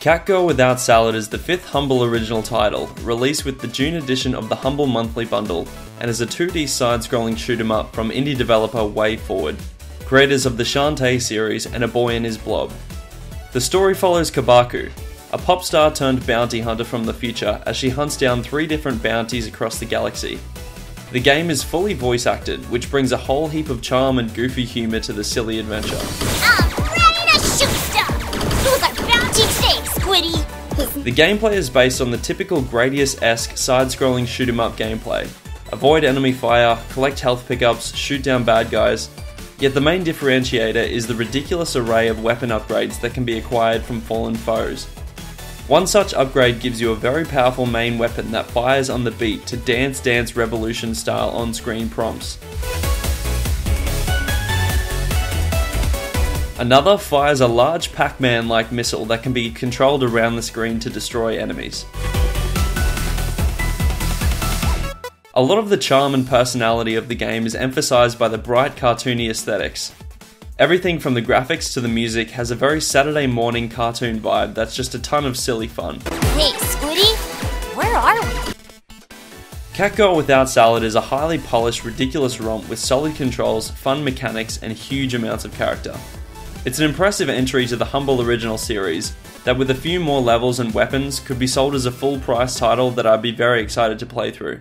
Cat Girl Without Salad is the fifth Humble original title, released with the June edition of the Humble Monthly Bundle, and is a 2D side scrolling shoot 'em up from indie developer WayForward, creators of the Shantae series and A Boy and His Blob. The story follows Kebako, a pop star turned bounty hunter from the future as she hunts down three different bounties across the galaxy. The game is fully voice acted, which brings a whole heap of charm and goofy humour to the silly adventure. Ah, The gameplay is based on the typical Gradius esque side scrolling shoot 'em up gameplay. Avoid enemy fire, collect health pickups, shoot down bad guys. Yet the main differentiator is the ridiculous array of weapon upgrades that can be acquired from fallen foes. One such upgrade gives you a very powerful main weapon that fires on the beat to Dance Dance Revolution style on screen prompts. Another fires a large Pac Man like missile that can be controlled around the screen to destroy enemies. A lot of the charm and personality of the game is emphasized by the bright cartoony aesthetics. Everything from the graphics to the music has a very Saturday morning cartoon vibe that's just a ton of silly fun. Hey, Squiddy, where are we? Cat Girl Without Salad is a highly polished, ridiculous romp with solid controls, fun mechanics, and huge amounts of character. It's an impressive entry to the Humble Original series that, with a few more levels and weapons, could be sold as a full price title that I'd be very excited to play through.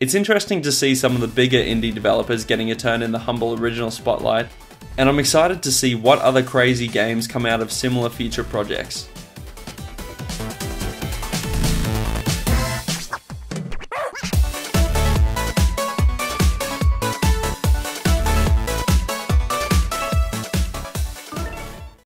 It's interesting to see some of the bigger indie developers getting a turn in the Humble Original spotlight, and I'm excited to see what other crazy games come out of similar future projects.